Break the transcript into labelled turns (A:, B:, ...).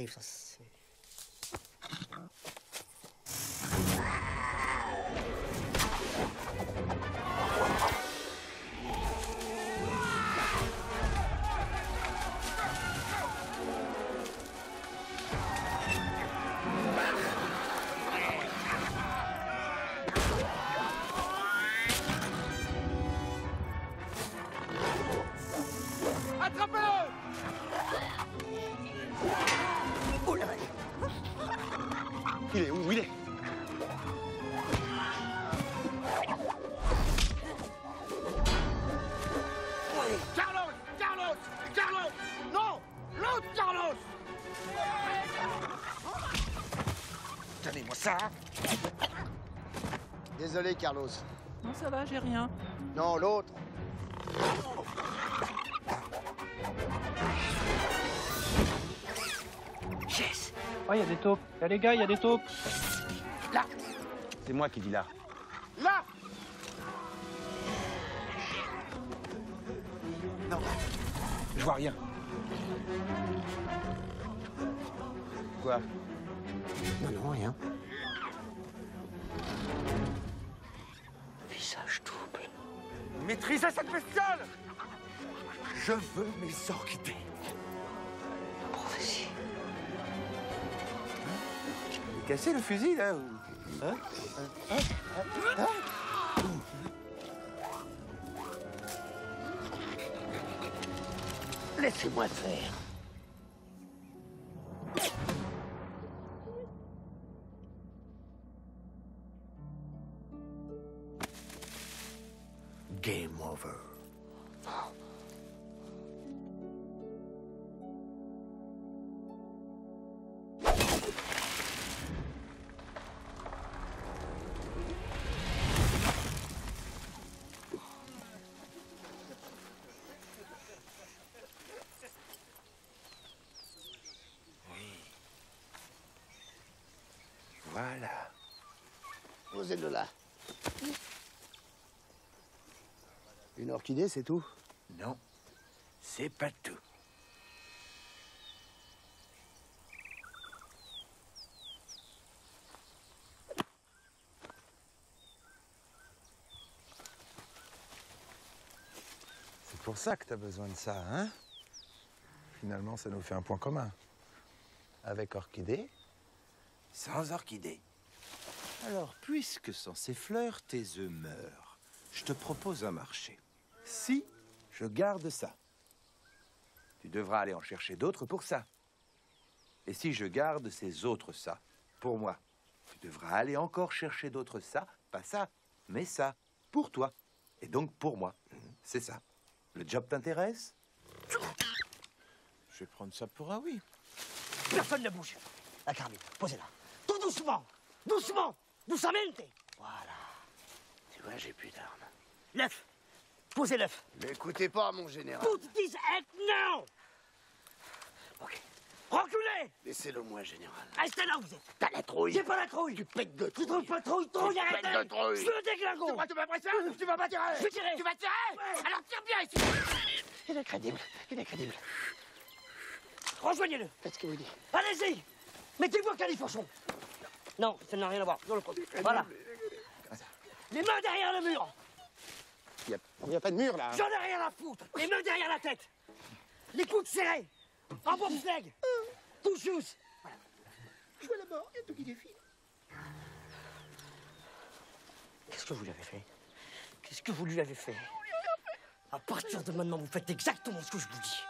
A: arrive, ça
B: Il est où? Il est.
C: Carlos! Carlos! Carlos! Non! L'autre Carlos!
A: Donnez-moi ça.
D: Désolé, Carlos.
E: Non, ça va, j'ai rien.
D: Non, l'autre.
F: Oh, il y a des taupes. Là, les gars, il y a des taupes.
A: Là
B: C'est moi qui dis là.
C: Là
B: Non. Je vois rien. Quoi?
A: Non, non, rien. Visage double.
C: Maîtrisez cette bestiole Je veux mes orchidées. Cassez le fusil, là ou- Hein
A: Laissez-moi faire.
C: Game over.
D: Une orchidée, c'est tout?
C: Non, c'est pas tout.
B: C'est pour ça que t'as besoin de ça, hein? Finalement, ça nous fait un point commun. Avec Orchidée,
C: Sans orchidée. Alors, puisque sans ces fleurs, tes œufs meurent, je te propose un marché. Si je garde ça, tu devras aller en chercher d'autres pour ça. Et si je garde ces autres ça, pour moi, tu devras aller encore chercher d'autres ça, pas ça, mais ça, pour toi. Et donc pour moi. C'est ça. Le job t'intéresse? Je vais prendre ça pour un oui.
A: Personne ne bouge. La carabine, posez-la. Tout doucement. Doucement. Doucement. Voilà. Tu vois, j'ai plus d'armes. L'œuf. Posez l'œuf.
D: N'écoutez pas, mon général.
A: Toutes disent être non. Ok. Reculez.
D: Laissez-le moi, général.
A: Restez là où vous êtes.
D: T'as la trouille.
A: J'ai pas la trouille.
D: Tu pètes de
A: Tu
D: trouille.
A: trouves pas trouille, trouille,
D: Tu
A: arrêtez.
D: pètes de trouille.
A: Je veux le déglingo.
D: tu vas pas ça Tu vas pas tirer
A: Je vais tirer.
D: Tu vas tirer
A: Ouais.
D: Alors tire bien ici Il est crédible. Il est crédible.
A: Rejoignez-le.
D: Faites ce qu'il vous dit.
A: Allez-y. Mettez-vous au califourchon. Non, ça n'a rien à voir. Le. Voilà. Les mains derrière le mur.
D: Il n'y a, pas de mur, là.
A: J'en ai rien à foutre. Les mains derrière la tête. Les coudes serrés. En bobsleigh. Tout shoes.
D: Je vois la mort, il y a tout qui défile.
A: Qu'est-ce que vous lui avez fait? Qu'est-ce que vous lui avez fait À partir de maintenant, vous faites exactement ce que je vous dis.